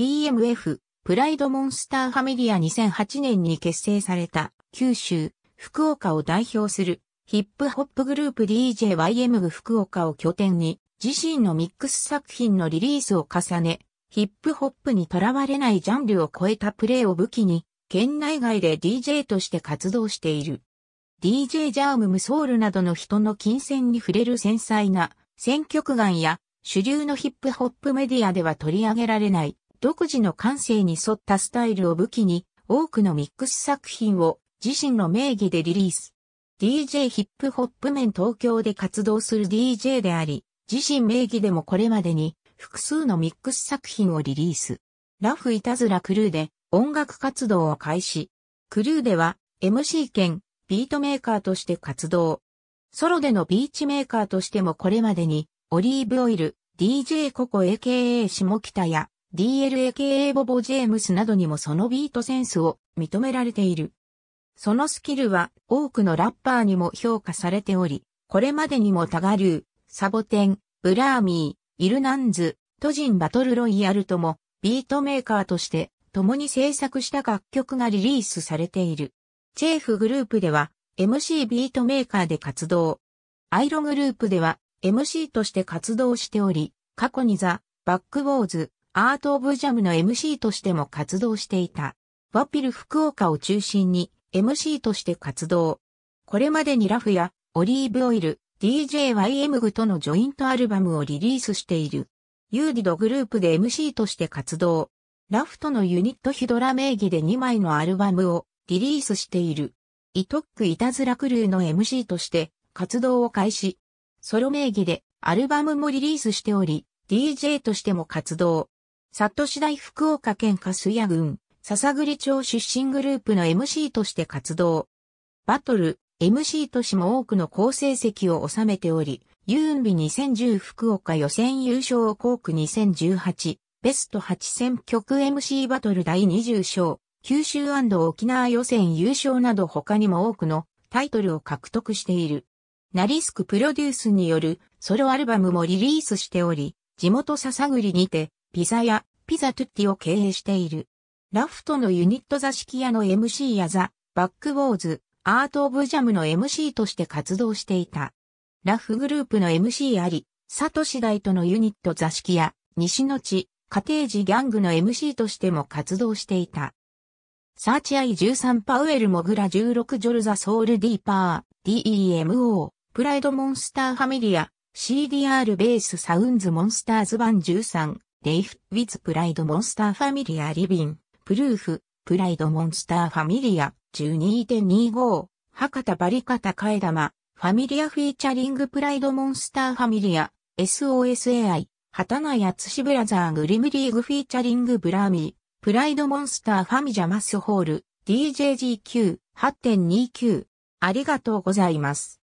PMF、プライドモンスターファミリア2008年に結成された九州、福岡を代表するヒップホップグループ DJYM 福岡を拠点に自身のミックス作品のリリースを重ね、ヒップホップにとらわれないジャンルを超えたプレイを武器に、県内外で DJ として活動している。DJ ジャームムソウルなどの人の金銭に触れる繊細な選曲眼や主流のヒップホップメディアでは取り上げられない独自の感性に沿ったスタイルを武器に多くのミックス作品を自身の名義でリリース。DJ ヒップホップ面東京で活動する DJ であり、自身名義でもこれまでに複数のミックス作品をリリース。ラフいたずらクルーで音楽活動を開始。クルーでは MC 兼ビートメーカーとして活動。ソロでのビーチメーカーとしてもこれまでにオリーブオイル、DJ ココ AKA 下北や DLAKA ボボジェームスなどにもそのビートセンスを認められている。そのスキルは多くのラッパーにも評価されており、これまでにもタガルー、サボテン、ブラーミー、イルナンズ、トジンバトルロイヤルともビートメーカーとして共に制作した楽曲がリリースされている。チェーフグループでは MC ビートメーカーで活動。アイログループでは MC として活動しており、過去にザ・バックウォーズ、アート・オブ・ジャムの MC としても活動していた。ワピル福岡を中心に MC として活動。これまでにラフやオリーブオイル、DJYM グとのジョイントアルバムをリリースしている。ユーディドグループで MC として活動。ラフとのユニットヒドラ名義で2枚のアルバムをリリースしている。イトックイタズラクルーの MC として活動を開始。ソロ名義でアルバムもリリースしており、DJ としても活動。サトシ大福岡県粕谷郡、笹栗町出身グループの MC として活動。バトル、MC としも多くの好成績を収めており、ユーンビ2010福岡予選優勝コーク2018ベスト8選曲 MC バトル第20章九州沖縄予選優勝など他にも多くのタイトルを獲得している。ナリスクプロデュースによるソロアルバムもリリースしており、地元笹栗にてピザやピザトゥッティを経営している。ラフトのユニット座敷屋の MC やザ・バックウォーズ、アート・オブ・ジャムの MC として活動していた。ラフグループの MC あり、サトシダイとのユニット座敷屋、西の地、家庭児ギャングの MC としても活動していた。サーチアイ13パウエルモグラ16ジョルザソウルディーパー、DEMO、プライドモンスターファミリア、CDR ベースサウンズモンスターズ版13、レイフ、ウィズプライドモンスターファミリアリビン、プルーフ、プライドモンスターファミリア、12.25、博多バリカタ替え玉、ファミリアフィーチャリングプライドモンスターファミリア、SOSAI、畑内ツブラザーグリムリーグフィーチャリングブラーミー、プライドモンスターファミジャマスホール、DJGQ8.29。ありがとうございます。